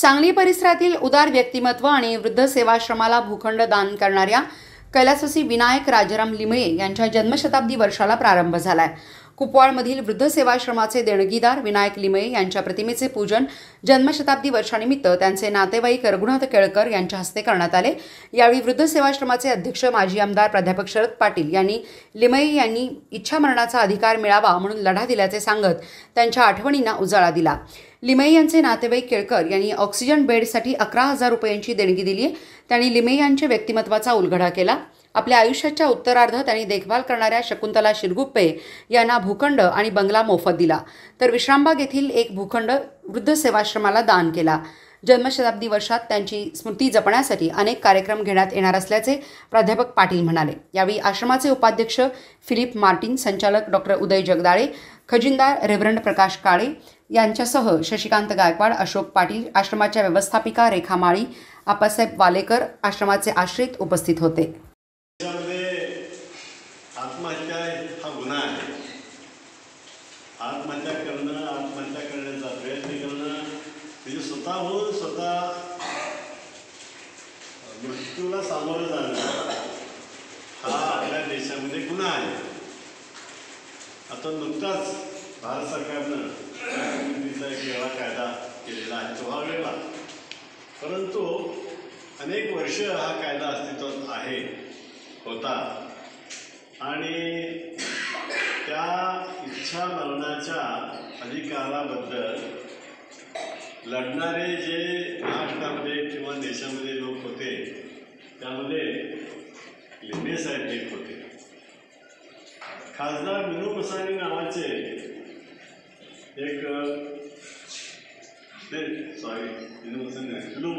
सांगली परिसरातील उदार व्यक्तिमत्व आणि वृद्ध सेवाश्रमाला भूखंड दान करणाऱ्या कैलासवासी विनायक राजाराम लिमये यांच्या जन्मशताब्दी वर्षाला प्रारंभ झालाय. कुपवाडमधील वृद्ध सेवाश्रमाचे देणगीदार विनायक लिमये यांच्या प्रतिमेचे पूजन जन्मशताब्दी वर्षानिमित्त त्यांचे नातेवाईक रघुनाथ केळकर यांच्या हस्ते करण्यात आले. यावेळी वृद्ध सेवाश्रमाचे अध्यक्ष माजी आमदार प्राध्यापक शरद पाटील यांनी लिमये यांनी इच्छामरणाचा अधिकार मिळावा म्हणून लढा दिल्याचे सांगत त्यांच्या आठवणींना उजाळा दिला. लिमये यांचे नातेवाईक केळकर यांनी ऑक्सिजन बेडसाठी अकरा हजार रुपयांची देणगी दिली आहे. त्यांनी लिमये यांच्या व्यक्तिमत्वाचा उलगडा केला. आपल्या आयुष्याच्या उत्तरार्ध त्यांनी देखभाल करणाऱ्या शकुंतला शिरगुप्पे यांना भूखंड आणि बंगला मोफत दिला. तर विश्रामबाग येथील एक भूखंड वृद्ध सेवाश्रमाला दान केला. जन्मशताब्दी वर्षात त्यांची स्मृती जपण्यासाठी अनेक कार्यक्रम घेण्यात येणार असल्याचे प्राध्यापक पाटील म्हणाले. यावेळी आश्रमाचे उपाध्यक्ष फिलिप मार्टिन संचालक डॉक्टर उदय जगदाळे खजिनदार रेव्हरंड प्रकाश काळे यांच्यासह शशिकांत गायकवाड अशोक पाटील आश्रमाच्या व्यवस्थापिका रेखा माळी आप्पासाहेब वालेकर आश्रमाचे आश्रित उपस्थित होते. आत्महत्या हा गुन्हा आहे. आत्महत्या करणं आत्महत्या करण्याचा प्रयत्न करणं म्हणजे स्वतःहून स्वतः मृत्यूला सामोरं जाणं हा आपल्या देशामध्ये गुन्हा आहे. आता नुकताच भारत सरकारनं तिचा एक वेगळा कायदा केलेला आहे तो हा वेगळा. परंतु अनेक वर्ष हा कायदा अस्तित्वात आहे होता. आणि त्या इच्छा मरणाच्या अधिकाराबद्दल लढणारे जे महाराष्ट्रामध्ये किंवा देशामध्ये लोक होते त्यामध्ये लिंबे साहेब एक होते. खासदार विनू मसानी नावाचे एक सॉरी विनू मसानी विनू